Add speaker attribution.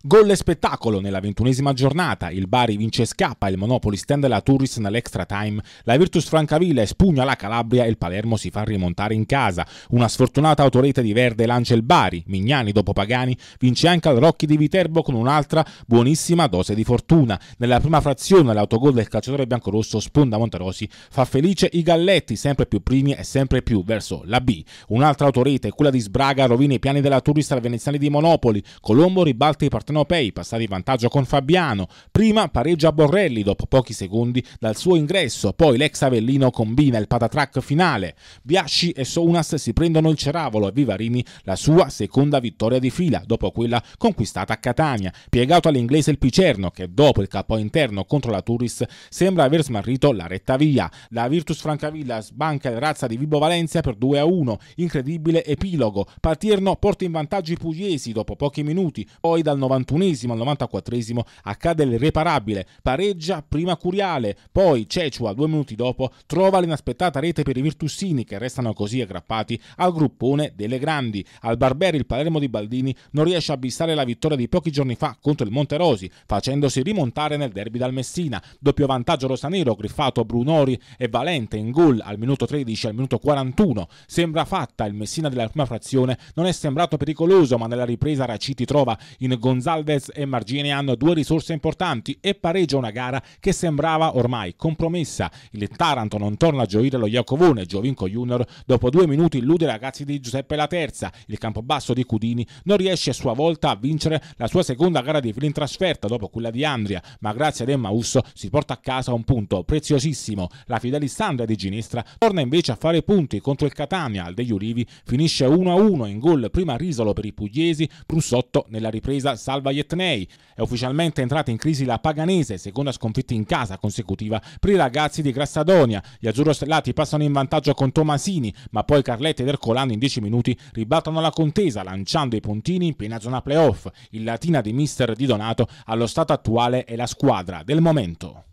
Speaker 1: Gol e spettacolo nella ventunesima giornata, il Bari vince e scappa, il Monopoli stende la Turris nell'extra time, la Virtus Francavilla espugna la Calabria e il Palermo si fa rimontare in casa. Una sfortunata autorete di Verde lancia il Bari, Mignani dopo Pagani vince anche al Rocchi di Viterbo con un'altra buonissima dose di fortuna. Nella prima frazione l'autogol del calciatore biancorosso Sponda Monterosi fa felice i Galletti, sempre più primi e sempre più verso la B. Un'altra autorete, quella di Sbraga, rovina i piani della Turris al veneziani di Monopoli, Colombo ribalta i partiti partenopei, passati in vantaggio con Fabiano. Prima pareggia Borrelli dopo pochi secondi dal suo ingresso, poi l'ex Avellino combina il patatrack finale. Biasci e Sounas si prendono il ceravolo e Vivarini la sua seconda vittoria di fila dopo quella conquistata a Catania. Piegato all'inglese il Picerno che dopo il capo interno contro la Turis sembra aver smarrito la retta via. La Virtus Francavilla sbanca il razza di Vibo Valencia per 2 a 1. Incredibile epilogo. Patierno porta in vantaggio i pugliesi dopo pochi minuti, poi dal 90 91 al 94 accade l'irreparabile, pareggia prima Curiale, poi Cecua due minuti dopo trova l'inaspettata rete per i Virtussini che restano così aggrappati al gruppone delle grandi. Al Barberi il Palermo di Baldini non riesce a bissare la vittoria di pochi giorni fa contro il Monterosi, facendosi rimontare nel derby dal Messina. Doppio vantaggio rosanero griffato Brunori e Valente in gol al minuto 13 e al minuto 41. Sembra fatta, il Messina della prima frazione non è sembrato pericoloso, ma nella ripresa Raciti trova in Gonzalo Gonzalez e Margini hanno due risorse importanti e pareggia una gara che sembrava ormai compromessa. Il Taranto non torna a gioire lo Iacovone, Giovinco Junior dopo due minuti illude i ragazzi di Giuseppe La Terza. Il campobasso di Cudini non riesce a sua volta a vincere la sua seconda gara di in trasferta dopo quella di Andria, ma grazie ad Emmausso si porta a casa un punto preziosissimo. La Fidelissandria di Ginestra torna invece a fare punti contro il Catania, al degli Urivi finisce 1-1 in gol prima Risolo per i pugliesi, Brussotto nella ripresa salva Alba Yetnei. È ufficialmente entrata in crisi la Paganese, seconda sconfitta in casa consecutiva per i ragazzi di Grassadonia. Gli azzurro-stellati passano in vantaggio con Tomasini, ma poi Carletti ed Ercolano in 10 minuti ribattono la contesa lanciando i puntini in piena zona playoff. Il Latina di mister Di Donato allo stato attuale è la squadra del momento.